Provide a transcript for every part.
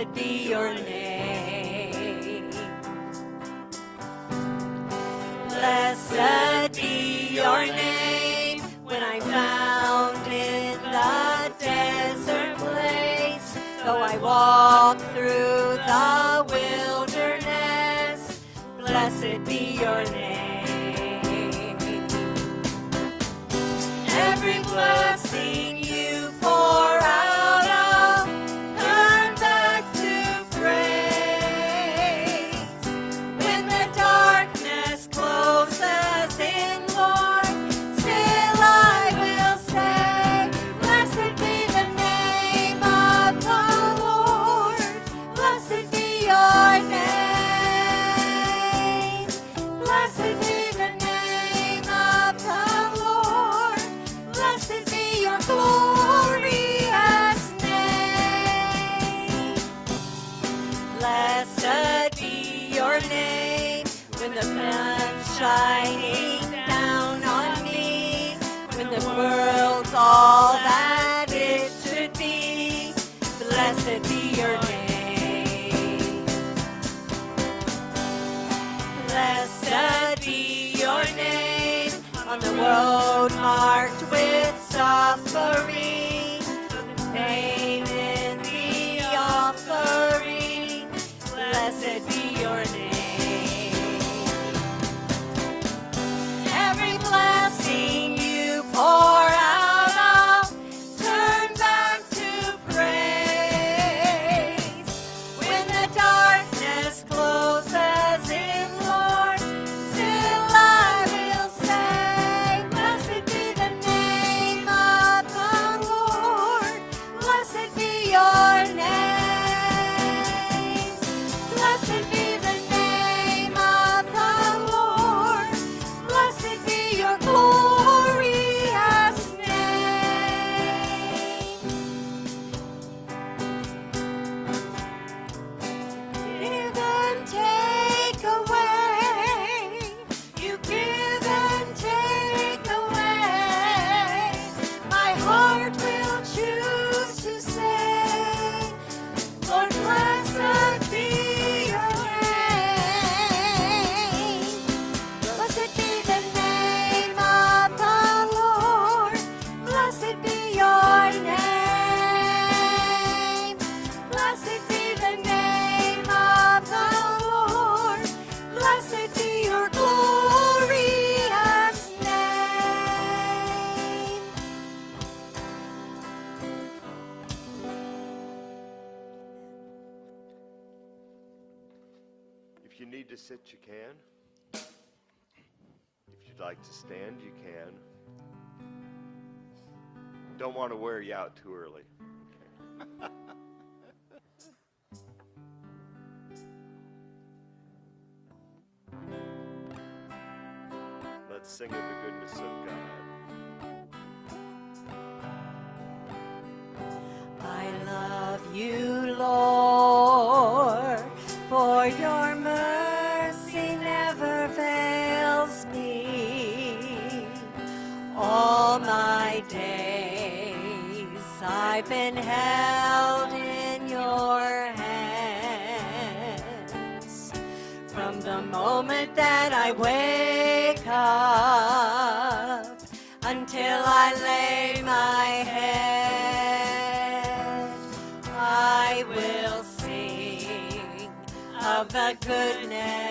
Blessed be your name. Blessed be your name when I'm found in the desert place. Though I walk through the wilderness, blessed be your name. Shining down on me, when the world's all that it should be. Blessed be your name. Blessed be your name on the road marked with suffering. Name in the offering. Blessed be your name. Out too early. Let's sing of the goodness of God. I love you, Lord, for your I've been held in your hands. From the moment that I wake up until I lay my head, I will sing of the goodness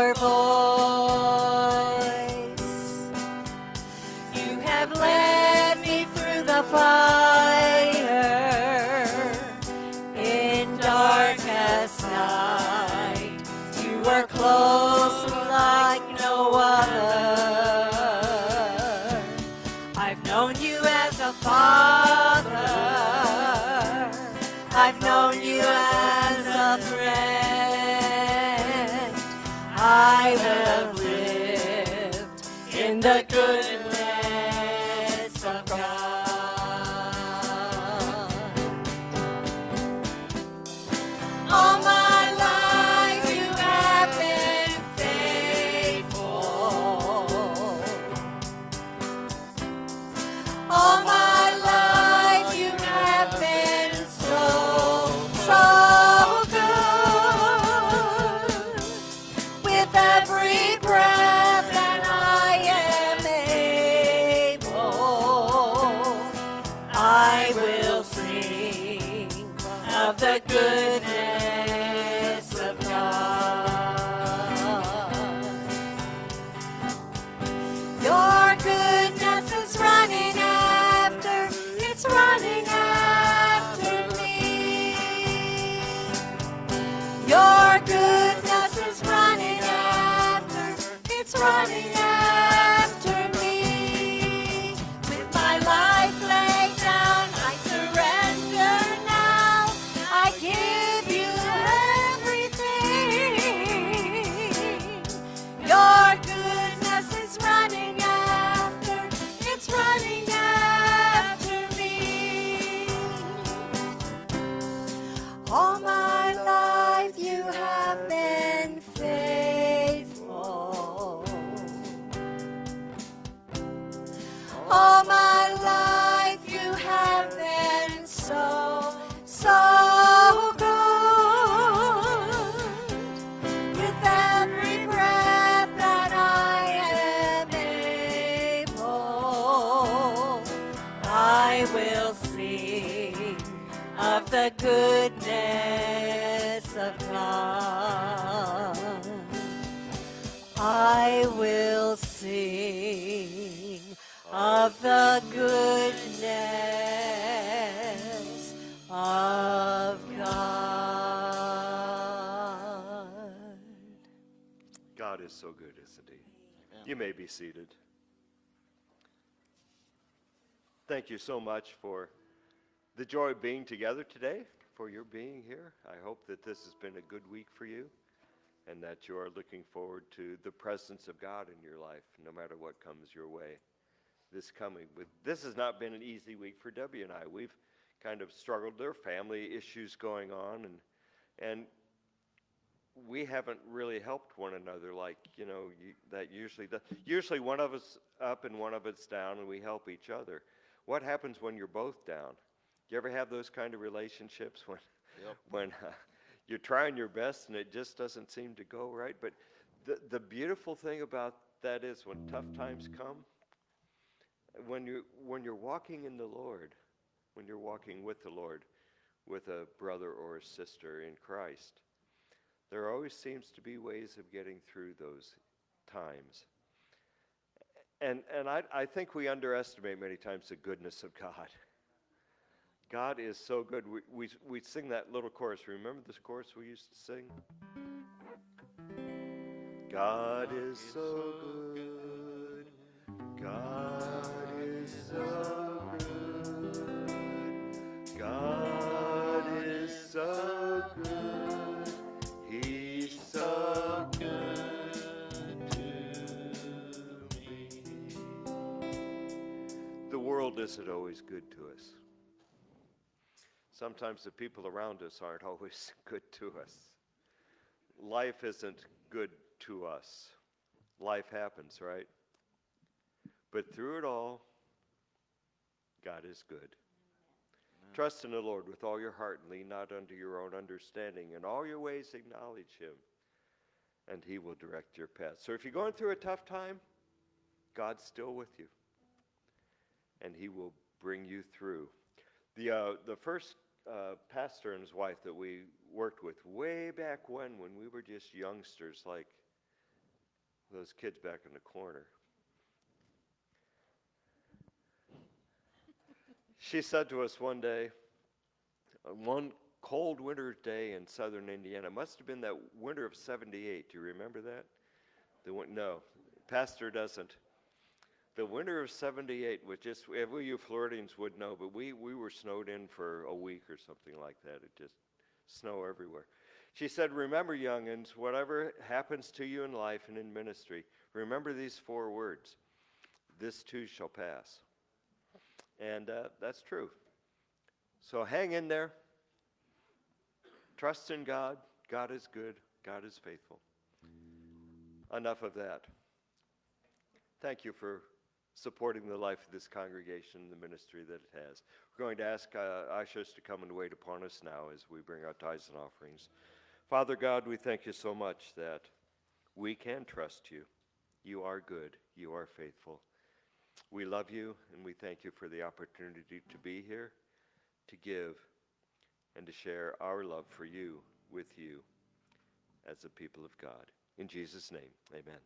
voice. Seated. Thank you so much for the joy of being together today, for your being here. I hope that this has been a good week for you and that you are looking forward to the presence of God in your life, no matter what comes your way this coming. But this has not been an easy week for Debbie and I. We've kind of struggled. There are family issues going on, and and we haven't really helped one another like you know you, that usually does. Usually one of us up and one of us down, and we help each other. What happens when you're both down? You ever have those kind of relationships when when uh, you're trying your best and it just doesn't seem to go right? But the the beautiful thing about that is when tough times come, when you when you're walking in the Lord, when you're walking with the Lord, with a brother or a sister in Christ, there always seems to be ways of getting through those times. And and I I think we underestimate many times the goodness of God. God is so good. We, we, we sing that little chorus. Remember this chorus we used to sing? God is so good. God is so isn't always good to us. Sometimes the people around us aren't always good to us. Life isn't good to us. Life happens, right? But through it all, God is good. Trust in the Lord with all your heart and lean not unto your own understanding. In all your ways, acknowledge Him, and He will direct your path. So if you're going through a tough time, God's still with you, and He will bring you through. The, uh, the first uh, pastor and his wife that we worked with way back when, when we were just youngsters, like those kids back in the corner. She said to us one day, uh, one cold winter day in southern Indiana, must have been that winter of 78. Do you remember that? The no, Pastor doesn't. The winter of 78 was just, eh, we you Floridians would know, but we, we were snowed in for a week or something like that. It just snow everywhere. She said, Remember, youngins, whatever happens to you in life and in ministry, remember these four words this too shall pass. And uh, that's true. So hang in there. Trust in God. God is good. God is faithful. Enough of that. Thank you for supporting the life of this congregation and the ministry that it has. We're going to ask uh, to come and wait upon us now as we bring our tithes and offerings. Father God, we thank you so much that we can trust you. You are good. You are faithful. We love you and we thank you for the opportunity to be here, to give, and to share our love for you with you as the people of God. In Jesus' name, amen.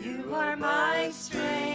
You are my strength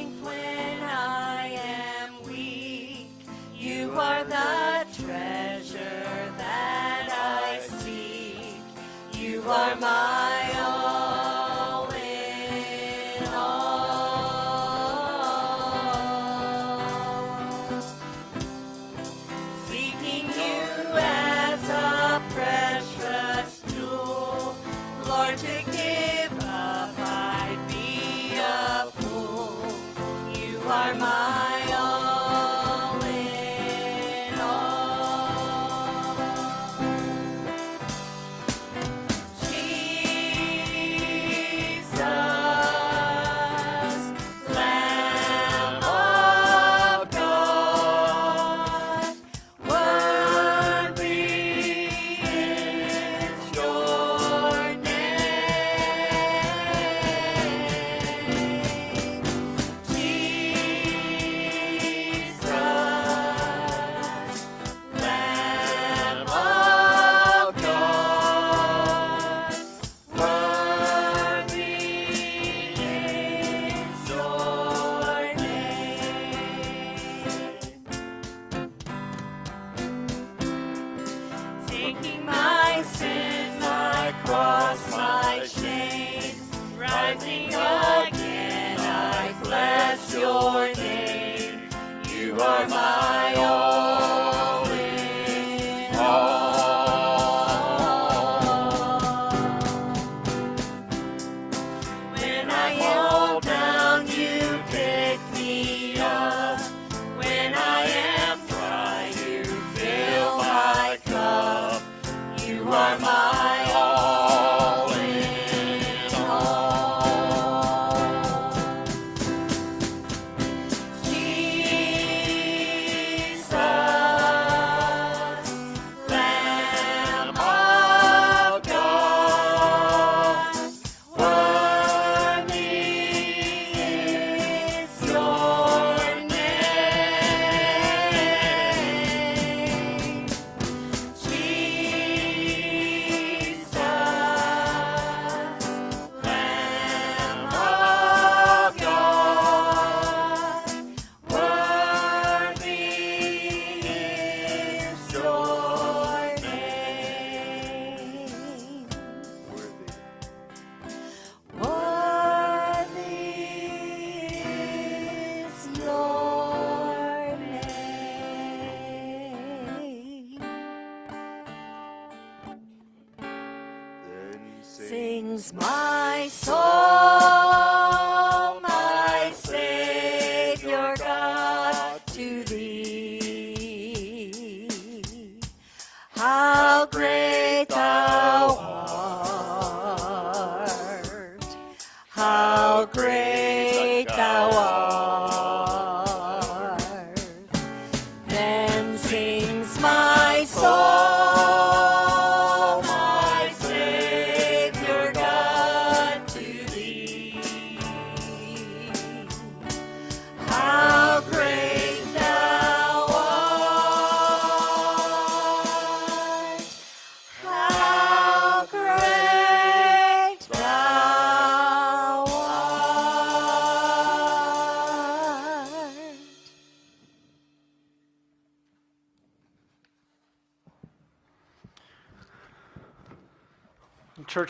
Then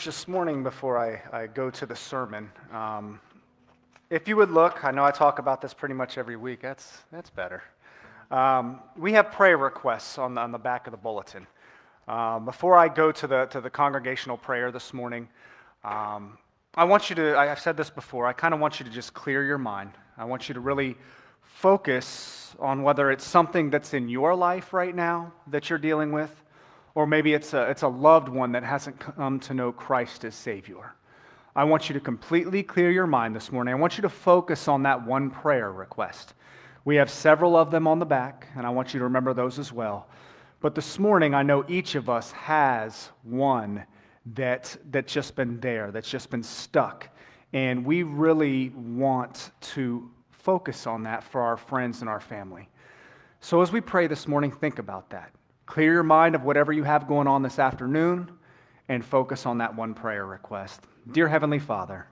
Church, this morning before I, I go to the sermon, um, if you would look, I know I talk about this pretty much every week. That's, that's better. Um, we have prayer requests on the, on the back of the bulletin. Um, before I go to the, to the congregational prayer this morning, um, I want you to, I've said this before, I kind of want you to just clear your mind. I want you to really focus on whether it's something that's in your life right now that you're dealing with, or maybe it's a, it's a loved one that hasn't come to know Christ as Savior. I want you to completely clear your mind this morning. I want you to focus on that one prayer request. We have several of them on the back, and I want you to remember those as well. But this morning, I know each of us has one that, that's just been there, that's just been stuck. And we really want to focus on that for our friends and our family. So as we pray this morning, think about that. Clear your mind of whatever you have going on this afternoon and focus on that one prayer request. Dear Heavenly Father,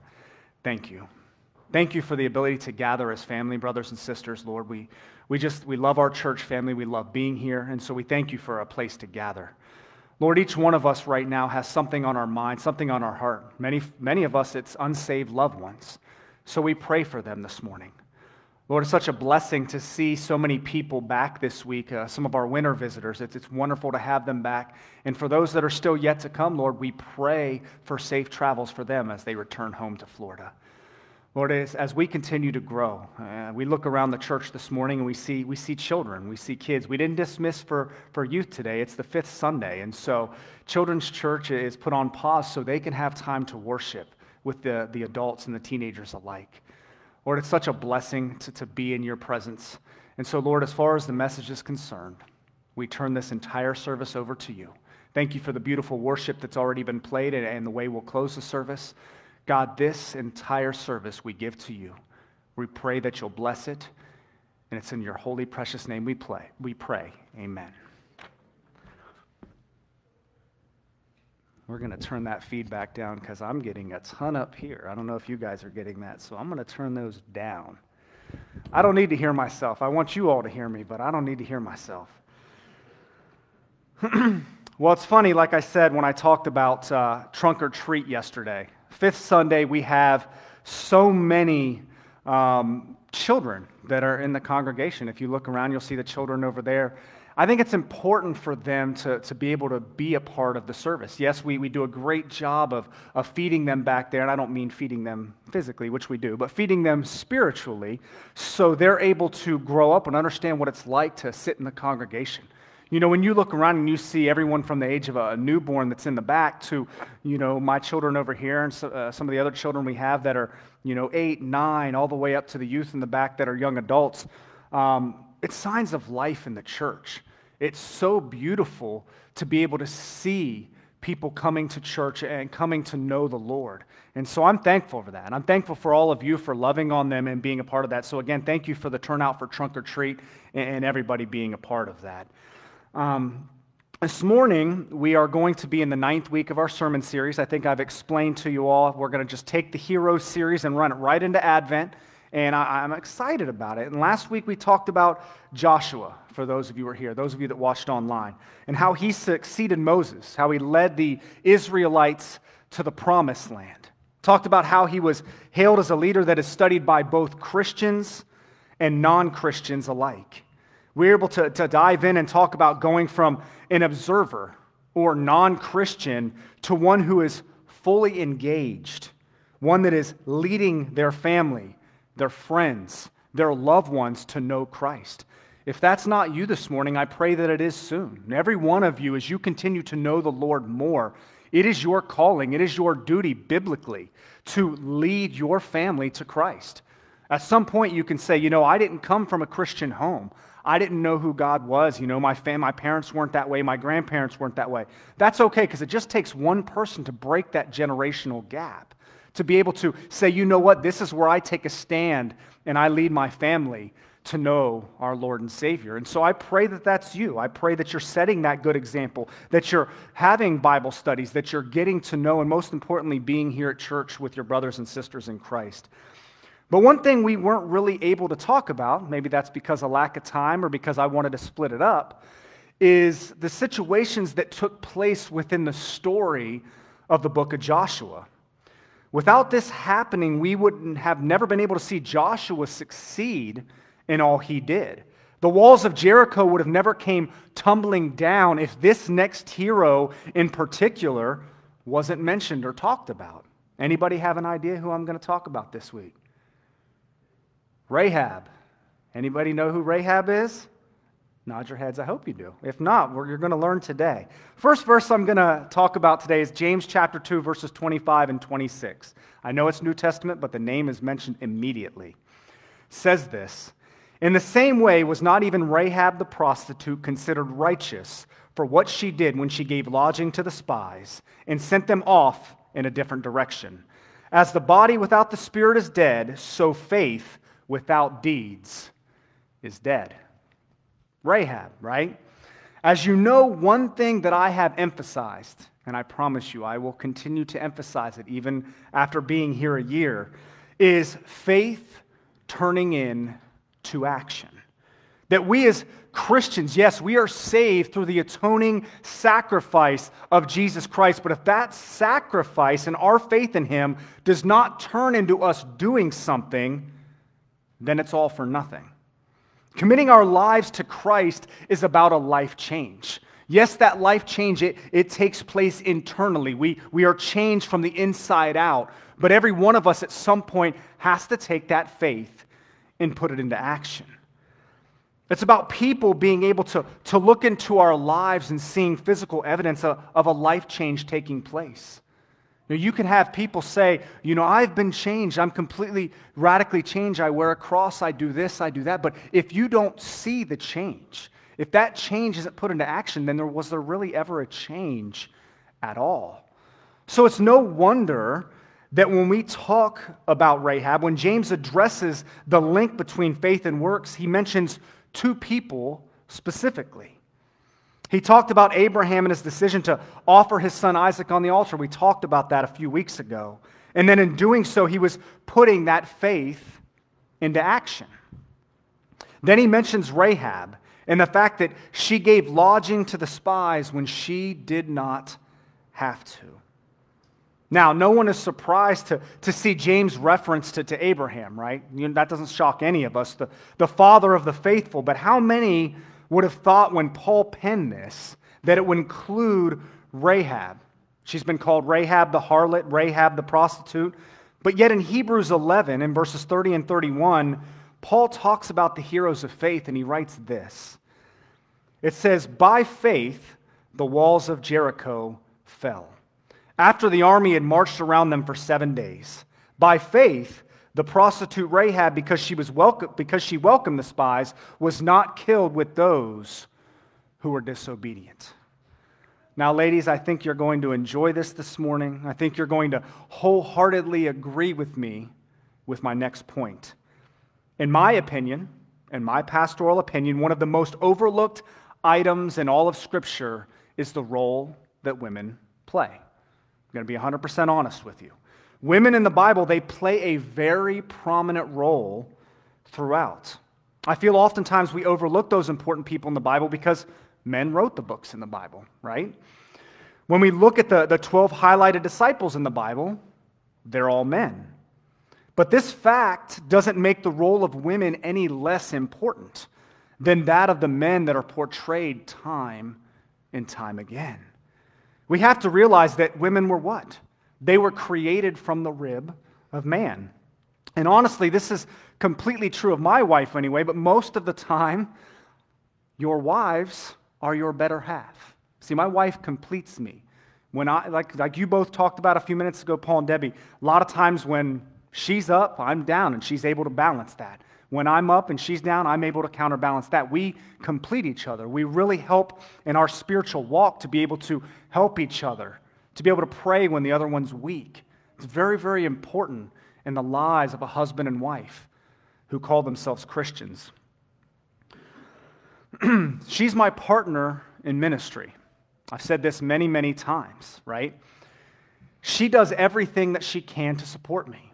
thank you. Thank you for the ability to gather as family, brothers and sisters, Lord. We, we just, we love our church family. We love being here. And so we thank you for a place to gather. Lord, each one of us right now has something on our mind, something on our heart. Many, many of us, it's unsaved loved ones. So we pray for them this morning. Lord, it's such a blessing to see so many people back this week, uh, some of our winter visitors. It's, it's wonderful to have them back. And for those that are still yet to come, Lord, we pray for safe travels for them as they return home to Florida. Lord, as, as we continue to grow, uh, we look around the church this morning and we see, we see children, we see kids. We didn't dismiss for, for youth today, it's the fifth Sunday. And so, Children's Church is put on pause so they can have time to worship with the, the adults and the teenagers alike. Lord, it's such a blessing to, to be in your presence. And so, Lord, as far as the message is concerned, we turn this entire service over to you. Thank you for the beautiful worship that's already been played and, and the way we'll close the service. God, this entire service we give to you. We pray that you'll bless it. And it's in your holy, precious name we, play, we pray. Amen. We're going to turn that feedback down because I'm getting a ton up here. I don't know if you guys are getting that, so I'm going to turn those down. I don't need to hear myself. I want you all to hear me, but I don't need to hear myself. well, it's funny, like I said when I talked about uh, trunk or treat yesterday. Fifth Sunday, we have so many um, children that are in the congregation. If you look around, you'll see the children over there. I think it's important for them to, to be able to be a part of the service. Yes, we, we do a great job of, of feeding them back there, and I don't mean feeding them physically, which we do, but feeding them spiritually so they're able to grow up and understand what it's like to sit in the congregation. You know, when you look around and you see everyone from the age of a newborn that's in the back to, you know, my children over here and so, uh, some of the other children we have that are, you know, eight, nine, all the way up to the youth in the back that are young adults. Um, it's signs of life in the church. It's so beautiful to be able to see people coming to church and coming to know the Lord. And so I'm thankful for that. And I'm thankful for all of you for loving on them and being a part of that. So, again, thank you for the turnout for Trunk or Treat and everybody being a part of that. Um, this morning, we are going to be in the ninth week of our sermon series. I think I've explained to you all. We're going to just take the Hero series and run it right into Advent and I, am excited about it. And last week we talked about Joshua, for those of you who are here, those of you that watched online, and how he succeeded Moses, how he led the Israelites to the promised land. Talked about how he was hailed as a leader that is studied by both Christians and non Christians alike. We we're able to, to dive in and talk about going from an observer or non Christian to one who is fully engaged, one that is leading their family their friends, their loved ones to know Christ. If that's not you this morning, I pray that it is soon. Every one of you, as you continue to know the Lord more, it is your calling, it is your duty biblically to lead your family to Christ. At some point, you can say, you know, I didn't come from a Christian home. I didn't know who God was. You know, my, fam- my parents weren't that way. My grandparents weren't that way. That's okay because it just takes one person to break that generational gap to be able to say, you know what, this is where I take a stand and I lead my family to know our Lord and Savior. And so I pray that that's you. I pray that you're setting that good example, that you're having Bible studies, that you're getting to know, and most importantly, being here at church with your brothers and sisters in Christ. But one thing we weren't really able to talk about, maybe that's because of lack of time or because I wanted to split it up, is the situations that took place within the story of the book of Joshua. Without this happening, we would have never been able to see Joshua succeed in all he did. The walls of Jericho would have never came tumbling down if this next hero in particular wasn't mentioned or talked about. Anybody have an idea who I'm going to talk about this week? Rahab. Anybody know who Rahab is? Nod your heads. I hope you do. If not, you're going to learn today. First verse I'm going to talk about today is James chapter 2, verses 25 and 26. I know it's New Testament, but the name is mentioned immediately. It says this In the same way, was not even Rahab the prostitute considered righteous for what she did when she gave lodging to the spies and sent them off in a different direction? As the body without the spirit is dead, so faith without deeds is dead. Rahab, right? As you know, one thing that I have emphasized, and I promise you I will continue to emphasize it even after being here a year, is faith turning in to action. That we as Christians, yes, we are saved through the atoning sacrifice of Jesus Christ, but if that sacrifice and our faith in Him does not turn into us doing something, then it's all for nothing. Committing our lives to Christ is about a life change. Yes, that life change, it, it takes place internally. We, we are changed from the inside out. But every one of us at some point has to take that faith and put it into action. It's about people being able to, to look into our lives and seeing physical evidence of, of a life change taking place. You, you can have people say, you know, I've been changed. I'm completely radically changed. I wear a cross. I do this. I do that. But if you don't see the change, if that change isn't put into action, then there was there really ever a change at all? So it's no wonder that when we talk about Rahab, when James addresses the link between faith and works, he mentions two people specifically. He talked about Abraham and his decision to offer his son Isaac on the altar. We talked about that a few weeks ago. And then in doing so, he was putting that faith into action. Then he mentions Rahab and the fact that she gave lodging to the spies when she did not have to. Now, no one is surprised to, to see James' reference to, to Abraham, right? You know, that doesn't shock any of us, the, the father of the faithful. But how many would have thought when Paul penned this that it would include Rahab. She's been called Rahab the harlot, Rahab the prostitute. But yet in Hebrews 11, in verses 30 and 31, Paul talks about the heroes of faith and he writes this It says, By faith, the walls of Jericho fell. After the army had marched around them for seven days, by faith, the prostitute Rahab, because she, was welcome, because she welcomed the spies, was not killed with those who were disobedient. Now, ladies, I think you're going to enjoy this this morning. I think you're going to wholeheartedly agree with me with my next point. In my opinion, in my pastoral opinion, one of the most overlooked items in all of Scripture is the role that women play. I'm going to be 100% honest with you. Women in the Bible, they play a very prominent role throughout. I feel oftentimes we overlook those important people in the Bible because men wrote the books in the Bible, right? When we look at the, the 12 highlighted disciples in the Bible, they're all men. But this fact doesn't make the role of women any less important than that of the men that are portrayed time and time again. We have to realize that women were what? They were created from the rib of man. And honestly, this is completely true of my wife anyway, but most of the time, your wives are your better half. See, my wife completes me. When I, like, like you both talked about a few minutes ago, Paul and Debbie, a lot of times when she's up, I'm down, and she's able to balance that. When I'm up and she's down, I'm able to counterbalance that. We complete each other. We really help in our spiritual walk to be able to help each other to be able to pray when the other one's weak. It's very, very important in the lives of a husband and wife who call themselves Christians. She's my partner in ministry. I've said this many, many times, right? She does everything that she can to support me.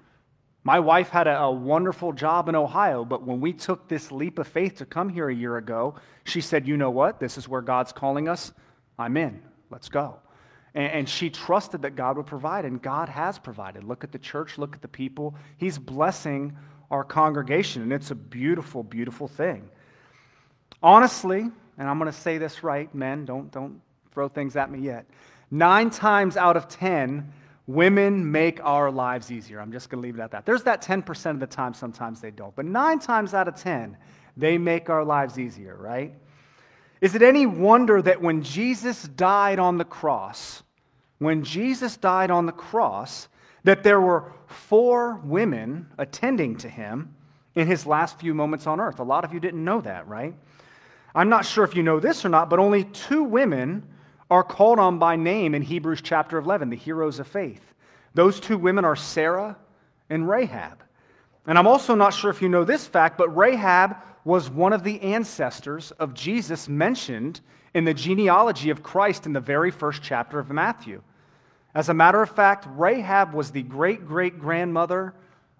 My wife had a, a, wonderful job in Ohio, but when we took this leap of faith to come here a year ago, she said, You know what? This is where God's calling us. I'm in. Let's go. And, she trusted that God would provide, and God has provided. Look at the church, look at the people. He's blessing our congregation, and it's a beautiful, beautiful thing. Honestly, and I'm going to say this right, men, don't, don't throw things at me yet. Nine times out of 10, women make our lives easier. I'm just going to leave it at that. There's that 10% of the time sometimes they don't, but nine times out of 10, they make our lives easier, right? Is it any wonder that when Jesus died on the cross, when Jesus died on the cross, that there were four women attending to him in his last few moments on earth? A lot of you didn't know that, right? I'm not sure if you know this or not, but only two women are called on by name in Hebrews chapter 11, the heroes of faith. Those two women are Sarah and Rahab. And I'm also not sure if you know this fact, but Rahab was one of the ancestors of Jesus mentioned in the genealogy of Christ in the very first chapter of Matthew. As a matter of fact, Rahab was the great great grandmother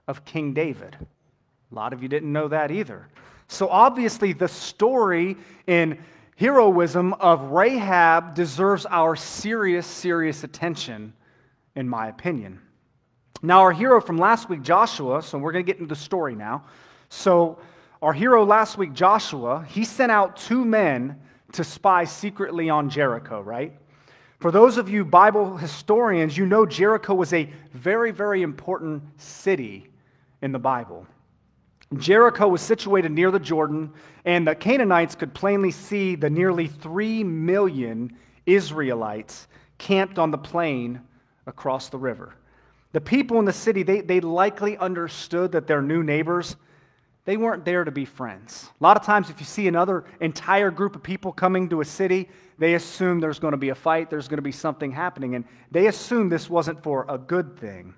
of King David. A lot of you didn't know that either. So obviously, the story in heroism of Rahab deserves our serious, serious attention, in my opinion. Now, our hero from last week, Joshua, so we're going to get into the story now. So, our hero last week, Joshua, he sent out two men to spy secretly on Jericho, right? For those of you Bible historians, you know Jericho was a very, very important city in the Bible. Jericho was situated near the Jordan, and the Canaanites could plainly see the nearly three million Israelites camped on the plain across the river. The people in the city, they, they likely understood that their new neighbors, they weren't there to be friends. A lot of times, if you see another entire group of people coming to a city, they assume there's going to be a fight, there's going to be something happening, and they assume this wasn't for a good thing.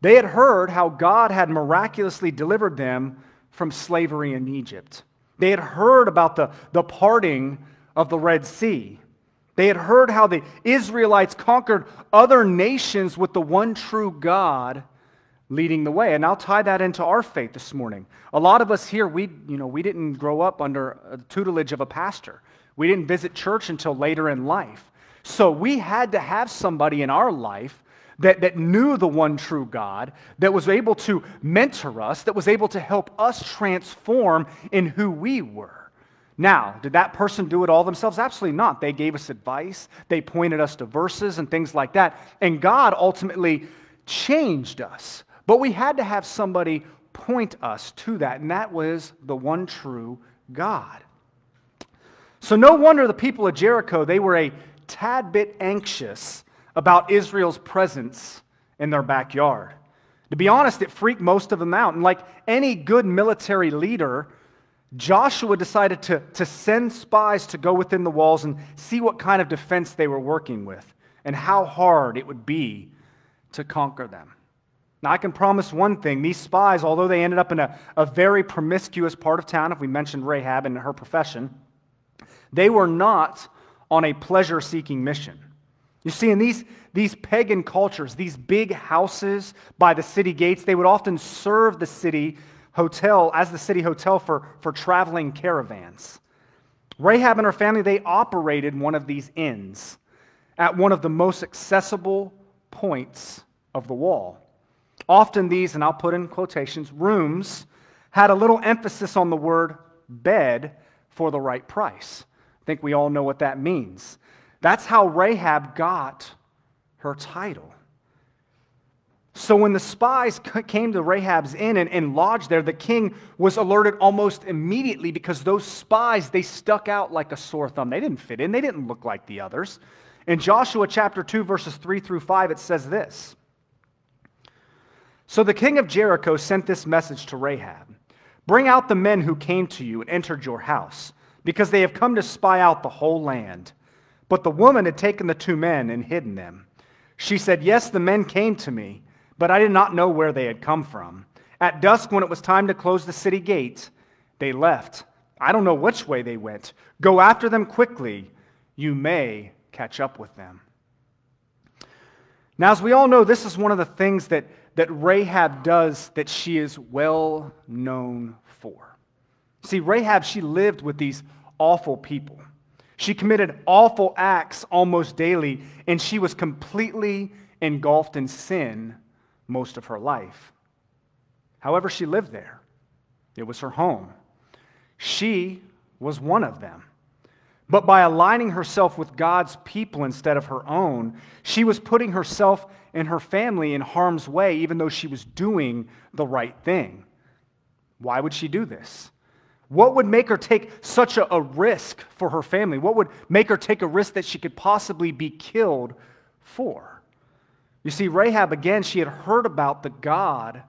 They had heard how God had miraculously delivered them from slavery in Egypt. They had heard about the, the parting of the Red Sea. They had heard how the Israelites conquered other nations with the one true God leading the way. And I'll tie that into our faith this morning. A lot of us here, we, you know, we didn't grow up under the tutelage of a pastor. We didn't visit church until later in life. So we had to have somebody in our life that, that knew the one true God, that was able to mentor us, that was able to help us transform in who we were. Now, did that person do it all themselves? Absolutely not. They gave us advice, they pointed us to verses and things like that. And God ultimately changed us. But we had to have somebody point us to that, and that was the one true God. So, no wonder the people of Jericho, they were a tad bit anxious about Israel's presence in their backyard. To be honest, it freaked most of them out. And like any good military leader, Joshua decided to, to send spies to go within the walls and see what kind of defense they were working with and how hard it would be to conquer them. Now, I can promise one thing these spies, although they ended up in a, a very promiscuous part of town, if we mentioned Rahab and her profession, they were not on a pleasure seeking mission. You see, in these, these pagan cultures, these big houses by the city gates, they would often serve the city hotel as the city hotel for, for traveling caravans. Rahab and her family, they operated one of these inns at one of the most accessible points of the wall. Often these, and I'll put in quotations, rooms had a little emphasis on the word bed for the right price. I think we all know what that means. That's how Rahab got her title. So when the spies came to Rahab's inn and, and, lodged there, the king was alerted almost immediately because those spies, they stuck out like a sore thumb. They didn't fit in, they didn't look like the others. In Joshua chapter 2, verses 3 through 5, it says this So the king of Jericho sent this message to Rahab Bring out the men who came to you and entered your house, because they have come to spy out the whole land. But the woman had taken the two men and hidden them. She said, Yes, the men came to me, but I did not know where they had come from. At dusk, when it was time to close the city gate, they left. I don't know which way they went. Go after them quickly. You may catch up with them. Now, as we all know, this is one of the things that, that Rahab does that she is well known for. See, Rahab, she lived with these awful people. She committed awful acts almost daily, and she was completely engulfed in sin most of her life. However, she lived there, it was her home. She was one of them. But by aligning herself with God's people instead of her own, she was putting herself and her family in harm's way, even though she was doing the right thing. Why would she do this? What would make her take such a, a, risk for her family? What would make her take a risk that she could possibly be killed for? You see, Rahab, again, she had heard about the God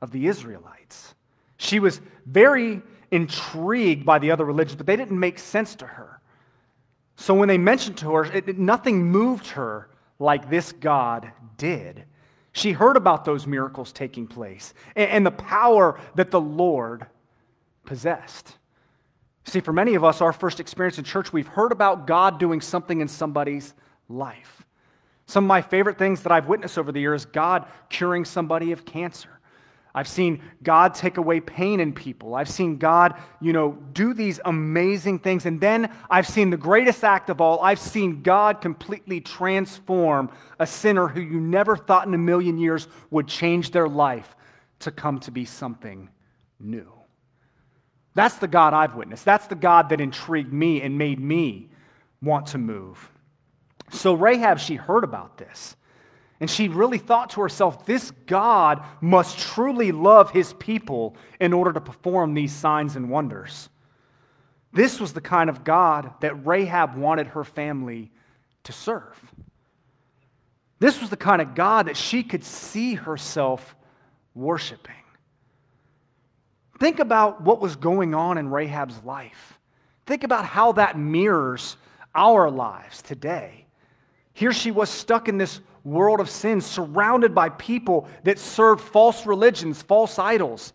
of the Israelites. She was very intrigued by the other religions, but they didn't make sense to her. So when they mentioned to her, it, nothing moved her like this God did. She heard about those miracles taking place and, and the power that the Lord possessed. See, for many of us, our first experience in church, we've heard about God doing something in somebody's life. Some of my favorite things that I've witnessed over the years God curing somebody of cancer. I've seen God take away pain in people. I've seen God, you know, do these amazing things. And then I've seen the greatest act of all. I've seen God completely transform a sinner who you never thought in a million years would change their life to come to be something new. That's the God I've witnessed. That's the God that intrigued me and made me want to move. So Rahab, she heard about this. And she really thought to herself, this God must truly love his people in order to perform these signs and wonders. This was the kind of God that Rahab wanted her family to serve. This was the kind of God that she could see herself worshiping. Think about what was going on in Rahab's life. Think about how that mirrors our lives today. Here she was stuck in this world of sin, surrounded by people that serve false religions, false idols.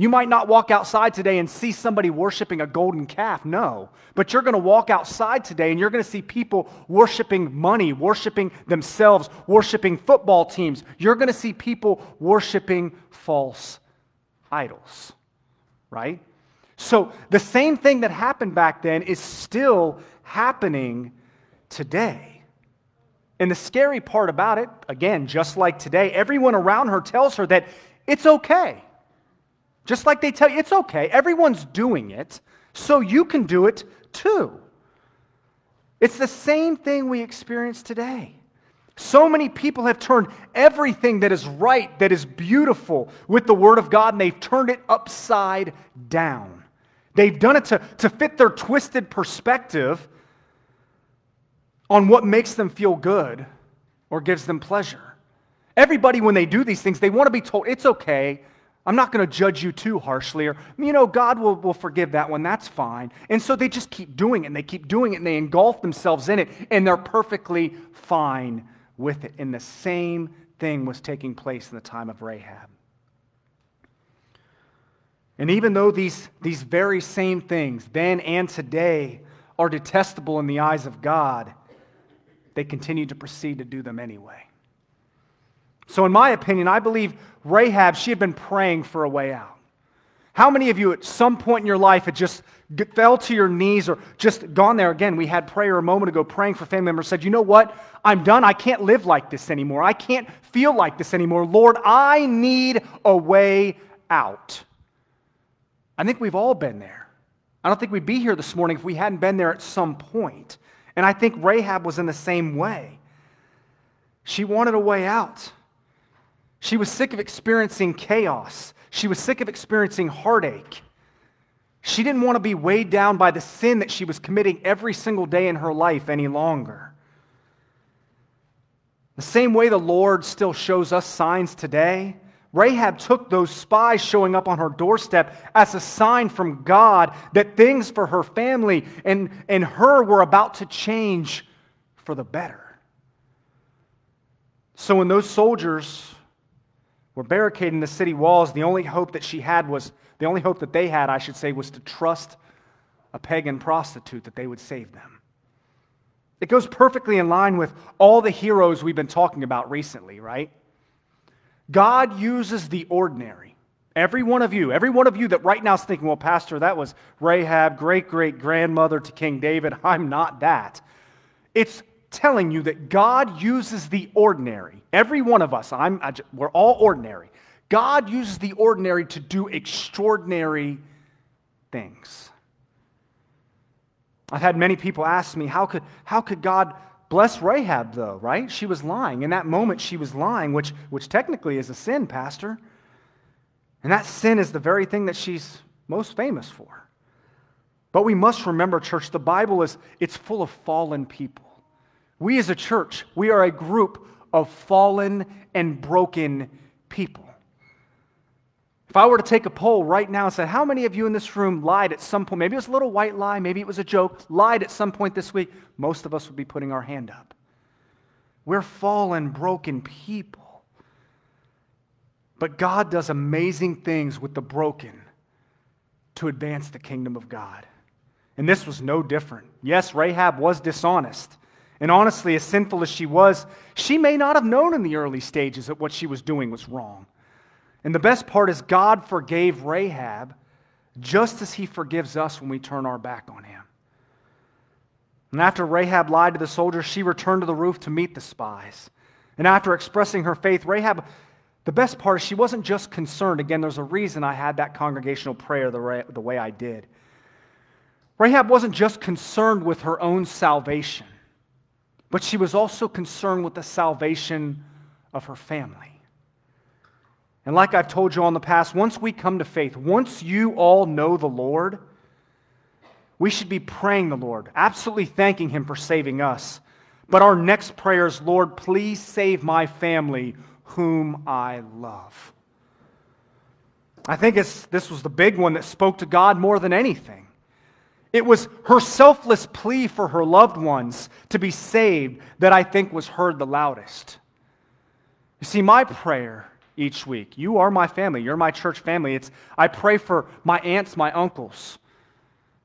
You might not walk outside today and see somebody worshiping a golden calf, no. But you're going to walk outside today and you're going to see people worshiping money, worshiping themselves, worshiping football teams. You're going to see people worshiping false idols, right? So the same thing that happened back then is still happening today. And the scary part about it, again, just like today, everyone around her tells her that it's okay. Just like they tell you it's okay. Everyone's doing it, so you can do it too. It's the same thing we experience today. So many people have turned everything that is right, that is beautiful with the Word of God, and they've turned it upside down. They've done it to, to fit their twisted perspective on what makes them feel good or gives them pleasure. Everybody, when they do these things, they want to be told, it's okay. I'm not going to judge you too harshly, or, you know, God will, will forgive that one. That's fine. And so they just keep doing it, and they keep doing it, and they engulf themselves in it, and they're perfectly fine with it. And the same thing was taking place in the time of Rahab. And even though these, these very same things, then and today, are detestable in the eyes of God, they continued to proceed to do them anyway. So, in my opinion, I believe Rahab, she had been praying for a way out. How many of you at some point in your life had just fell to your knees or just gone there? Again, we had prayer a moment ago praying for family members, said, You know what? I'm done. I can't live like this anymore. I can't feel like this anymore. Lord, I need a way out. I think we've all been there. I don't think we'd be here this morning if we hadn't been there at some point. And I think Rahab was in the same way. She wanted a way out. She was sick of experiencing chaos. She was sick of experiencing heartache. She didn't want to be weighed down by the sin that she was committing every single day in her life any longer. The same way the Lord still shows us signs today Rahab took those spies showing up on her doorstep as a sign from God that things for her family and, and her were about to change for the better. So when those soldiers were barricading the city walls, the only hope that she had was, the only hope that they had, I should say, was to trust a pagan prostitute that they would save them. It goes perfectly in line with all the heroes we've been talking about recently, right? God uses the ordinary Every one of you, every one of you that right now is thinking, well, Pastor, that was Rahab, great great grandmother to King David. I'm not that. It's telling you that God uses the ordinary. Every one of us, I'm, I, we're all ordinary. God uses the ordinary to do extraordinary things. I've had many people ask me, how could, how could God bless Rahab, though, right? She was lying. In that moment, she was lying, which, which technically is a sin, Pastor. And that sin is the very thing that she's most famous for. But we must remember, church, the Bible is it's full of fallen people. We as a church, we are a group of fallen and broken people. If I were to take a poll right now and say, How many of you in this room lied at some point? Maybe it was a little white lie, maybe it was a joke, lied at some point this week, most of us would be putting our hand up. We're fallen, broken people. But God does amazing things with the broken to advance the kingdom of God. And this was no different. Yes, Rahab was dishonest. And honestly, as sinful as she was, she may not have known in the early stages that what she was doing was wrong. And the best part is, God forgave Rahab just as he forgives us when we turn our back on him. And after Rahab lied to the soldiers, she returned to the roof to meet the spies. And after expressing her faith, Rahab, the best part is she wasn't just concerned. Again, there's a reason I had that congregational prayer the, way I did. Rahab wasn't just concerned with her own salvation, but she was also concerned with the salvation of her family. And like I've told you on the past, once we come to faith, once you all know the Lord, we should be praying the Lord, absolutely thanking Him for saving us. But our next prayer is, Lord, please save my family whom I love. I think this was the big one that spoke to God more than anything. It was her selfless plea for her loved ones to be saved that I think was heard the loudest. You see, my prayer each week. You are my family. You're my church family. It's, I pray for my aunts, my uncles,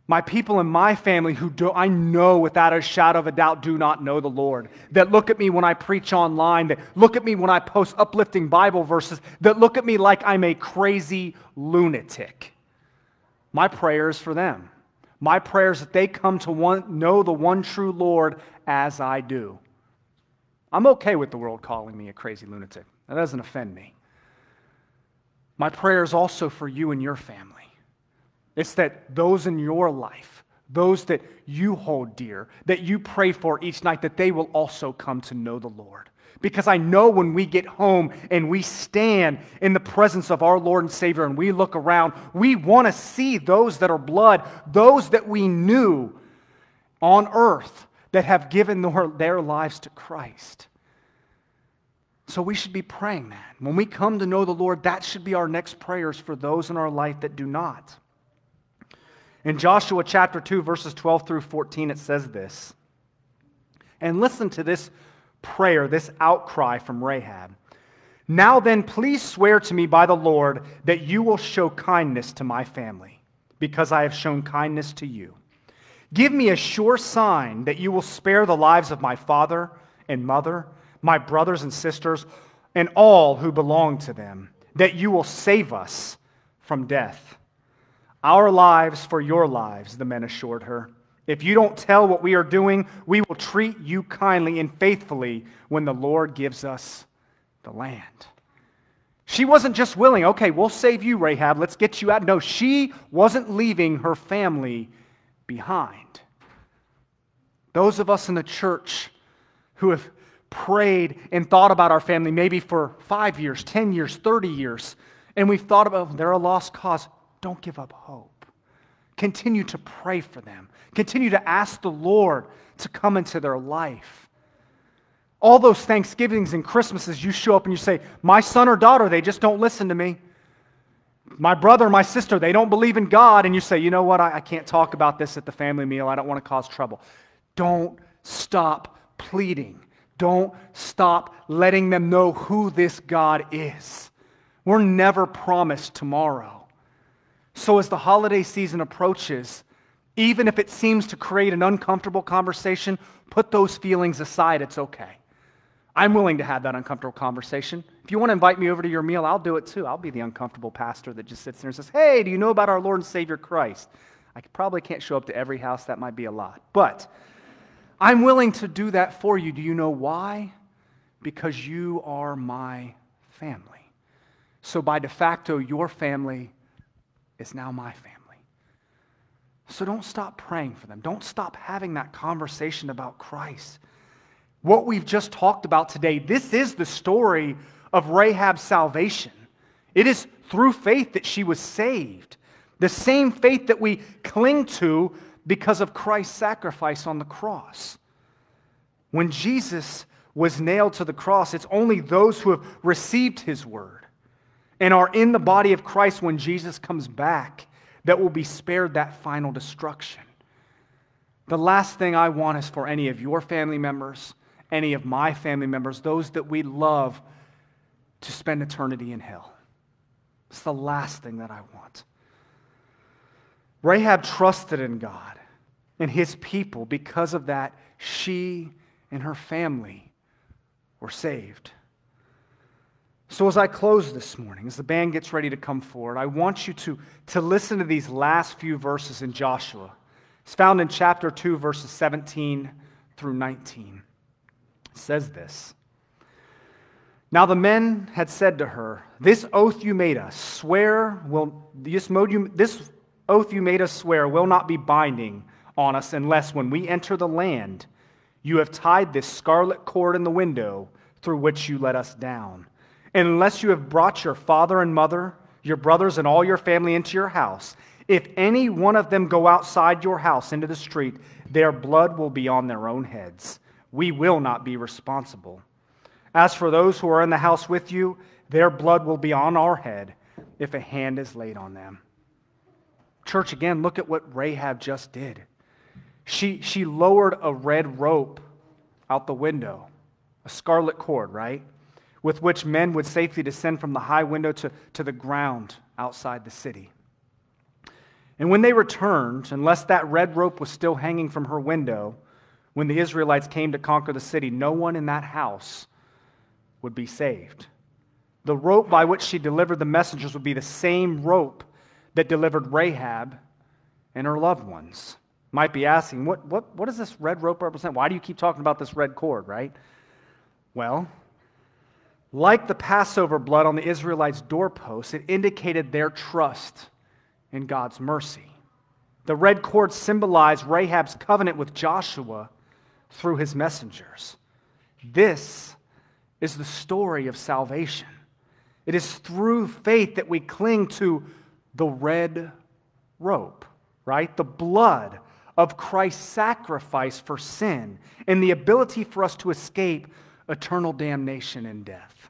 my people in my family who do, I know without a shadow of a doubt do not know the Lord. That look at me when I preach online, that look at me when I post uplifting Bible verses, that look at me like I'm a crazy lunatic. My prayer is for them. My prayer is that they come to one, know the one true Lord as I do. I'm okay with the world calling me a crazy lunatic. That doesn't offend me. My prayer is also for you and your family. It's that those in your life, those that you hold dear, that you pray for each night, that they will also come to know the Lord. Because I know when we get home and we stand in the presence of our Lord and Savior and we look around, we want to see those that are blood, those that we knew on earth that have given their, lives to Christ. So we should be praying that. When we come to know the Lord, that should be our next prayers for those in our life that do not. In Joshua chapter 2, verses 12 through 14, it says this. And listen to this prayer, this outcry from Rahab. Now then, please swear to me by the Lord that you will show kindness to my family, because I have shown kindness to you. Give me a sure sign that you will spare the lives of my father and mother my brothers and sisters, and all who belong to them, that you will save us from death. Our lives for your lives, the men assured her. If you don't tell what we are doing, we will treat you kindly and faithfully when the Lord gives us the land. She wasn't just willing, okay, we'll save you, Rahab, let's get you out. No, she wasn't leaving her family behind. Those of us in the church who have prayed and thought about our family maybe for five years, 10 years, 30 years, and we've thought about they're a lost cause, don't give up hope. Continue to pray for them. Continue to ask the Lord to come into their life. All those Thanksgivings and Christmases, you show up and you say, My son or daughter, they just don't listen to me. My brother, my sister, they don't believe in God. And you say, You know what? I, I can't talk about this at the family meal. I don't want to cause trouble. Don't stop pleading. Don't stop letting them know who this God is. We're never promised tomorrow. So, as the holiday season approaches, even if it seems to create an uncomfortable conversation, put those feelings aside. It's okay. I'm willing to have that uncomfortable conversation. If you want to invite me over to your meal, I'll do it too. I'll be the uncomfortable pastor that just sits there and says, Hey, do you know about our Lord and Savior Christ? I probably can't show up to every house, that might be a lot. But I'm willing to do that for you. Do you know why? Because you are my family. So, by de facto, your family is now my family. So, don't stop praying for them. Don't stop having that conversation about Christ. What we've just talked about today, this is the story of Rahab's salvation. It is through faith that she was saved. The same faith that we cling to because of Christ's sacrifice on the cross. When Jesus was nailed to the cross, it's only those who have received his word and are in the body of Christ when Jesus comes back that will be spared that final destruction. The last thing I want is for any of your family members, any of my family members, those that we love, to spend eternity in hell. It's the last thing that I want. Rahab trusted in God and his people. Because of that, she and her family were saved. So, as I close this morning, as the band gets ready to come forward, I want you to, to listen to these last few verses in Joshua. It's found in chapter 2, verses 17 through 19. It says this Now the men had said to her, This oath you made us swear will, this, mode you, this oath you made us swear will not be binding on us unless when we enter the land, you have tied this scarlet cord in the window through which you let us down. And unless you have brought your father and mother, your brothers, and all your family into your house, if any one of them go outside your house into the street, their blood will be on their own heads. We will not be responsible. As for those who are in the house with you, their blood will be on our head if a hand is laid on them. Church, again, look at what Rahab just did. She, she lowered a red rope out the window, a scarlet cord, right? With which men would safely descend from the high window to, to the ground outside the city. And when they returned, unless that red rope was still hanging from her window, when the Israelites came to conquer the city, no one in that house would be saved. The rope by which she delivered the messengers would be the same rope that delivered Rahab and her loved ones. Might be asking, what, what, what does this red rope represent? Why do you keep talking about this red cord, right? Well, like the Passover blood on the Israelites' doorposts, it indicated their trust in God's mercy. The red cord symbolized Rahab's covenant with Joshua through his messengers. This is the story of salvation. It is through faith that we cling to the red rope, right? The blood of Christ's sacrifice for sin and the ability for us to escape eternal damnation and death.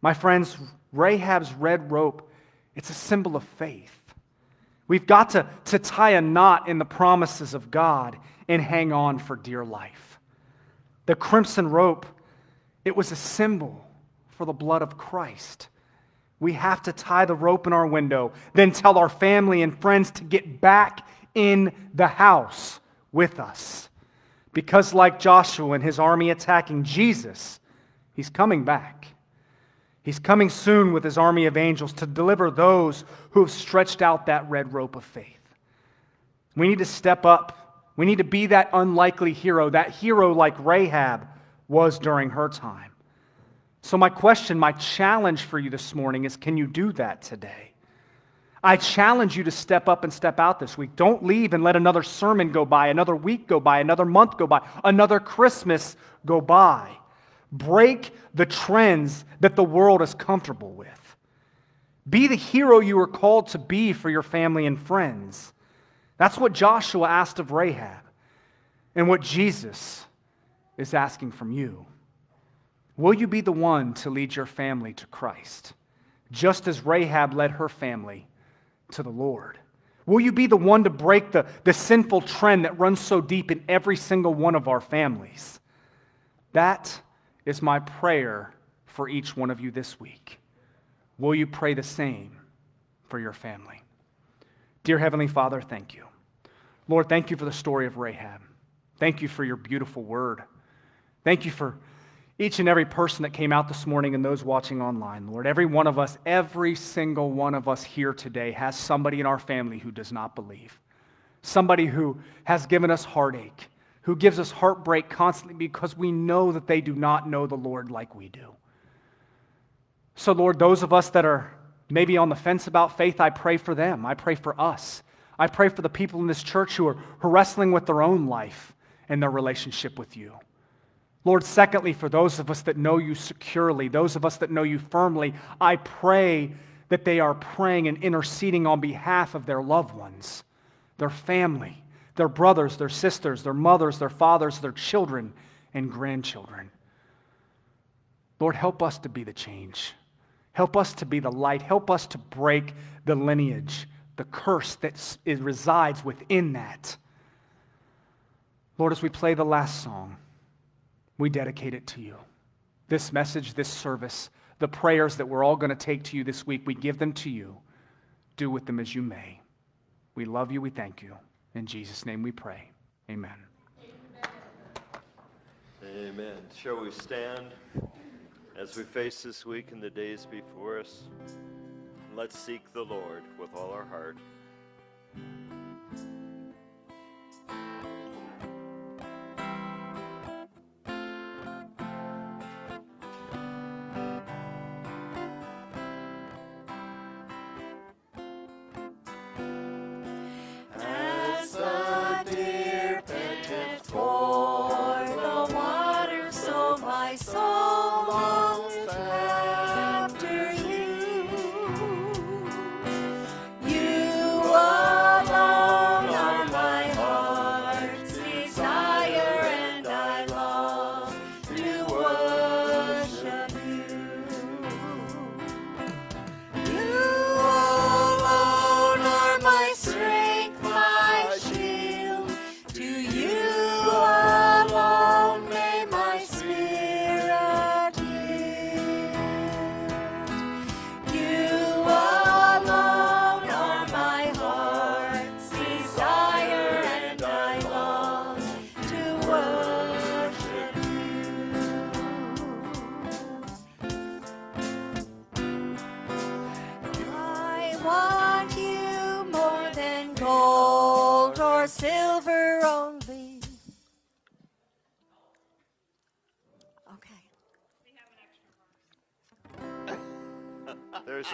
My friends, Rahab's red rope, it's a symbol of faith. We've got to, to tie a knot in the promises of God and hang on for dear life. The crimson rope, it was a symbol for the blood of Christ we have to tie the rope in our window, then tell our family and friends to get back in the house with us. Because, like Joshua and his army attacking Jesus, he's coming back. He's coming soon with his army of angels to deliver those who have stretched out that red rope of faith. We need to step up. We need to be that unlikely hero, that hero like Rahab was during her time. So, my question, my challenge for you this morning is can you do that today? I challenge you to step up and step out this week. Don't leave and let another sermon go by, another week go by, another month go by, another Christmas go by. Break the trends that the world is comfortable with. Be the hero you were called to be for your family and friends. That's what Joshua asked of Rahab, and what Jesus is asking from you. Will you be the one to lead your family to Christ, just as Rahab led her family to the Lord? Will you be the one to break the, the sinful trend that runs so deep in every single one of our families? That is my prayer for each one of you this week. Will you pray the same for your family? Dear Heavenly Father, thank you. Lord, thank you for the story of Rahab. Thank you for your beautiful word. Thank you for each and every person that came out this morning and those watching online, Lord. Every one of us, every single one of us here today has somebody in our family who does not believe. Somebody who has given us heartache, who gives us heartbreak constantly because we know that they do not know the Lord like we do. So, Lord, those of us that are maybe on the fence about faith, I pray for them. I pray for us. I pray for the people in this church who are, wrestling with their own life and their relationship with you. Lord, secondly, for those of us that know you securely, those of us that know you firmly, I pray that they are praying and interceding on behalf of their loved ones, their family, their brothers, their sisters, their mothers, their fathers, their children, and grandchildren. Lord, help us to be the change. Help us to be the light. Help us to break the lineage, the curse that resides within that. Lord, as we play the last song, we dedicate it to you. This message, this service, the prayers that we're all going to take to you this week, we give them to you. Do with them as you may. We love you. We thank you. In Jesus' name we pray. Amen. Amen. Shall we stand as we face this week and the days before us? Let's seek the Lord with all our heart.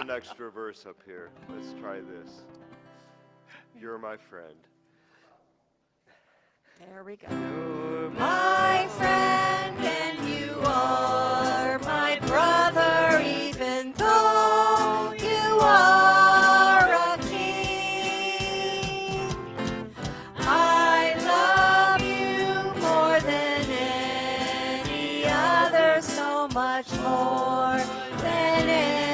An extra verse up here. Let's try this. You're my friend. There we go. my friend, and you are my brother, even though you are a king. I love you more than any other, so much more than any.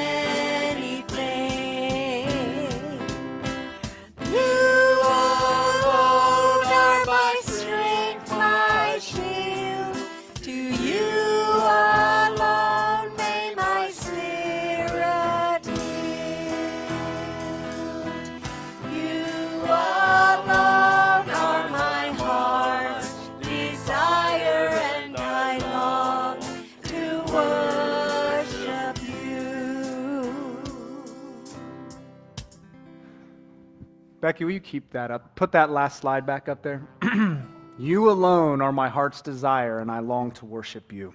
Becky, will you keep that up? Put that last slide back up there. you alone are my heart's desire, and I long to worship you.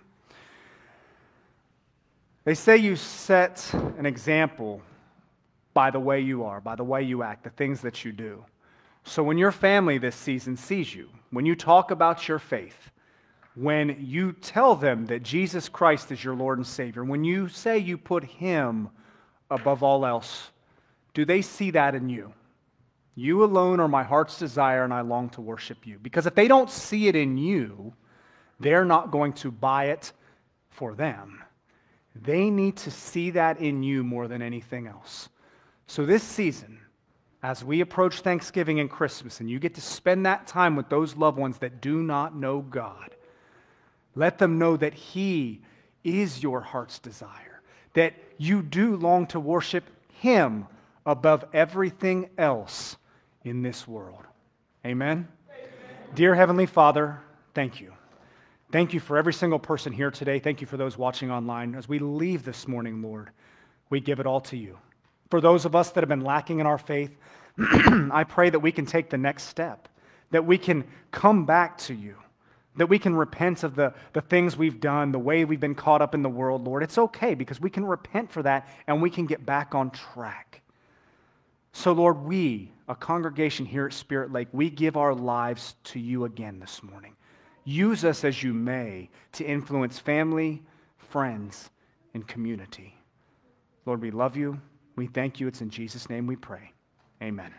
They say you set an example by the way you are, by the way you act, the things that you do. So when your family this season sees you, when you talk about your faith, when you tell them that Jesus Christ is your Lord and Savior, when you say you put Him above all else, do they see that in you? You alone are my heart's desire, and I long to worship you. Because if they don't see it in you, they're not going to buy it for them. They need to see that in you more than anything else. So, this season, as we approach Thanksgiving and Christmas, and you get to spend that time with those loved ones that do not know God, let them know that He is your heart's desire, that you do long to worship Him above everything else in this world. Amen? Amen? Dear Heavenly Father, thank you. Thank you for every single person here today. Thank you for those watching online. As we leave this morning, Lord, we give it all to you. For those of us that have been lacking in our faith, I pray that we can take the next step, that we can come back to you, that we can repent of the, the things we've done, the way we've been caught up in the world, Lord. It's okay because we can repent for that and we can get back on track. So, Lord, we, a congregation here at Spirit Lake, we give our lives to you again this morning. Use us as you may to influence family, friends, and community. Lord, we love you. We thank you. It's in Jesus' name we pray. Amen.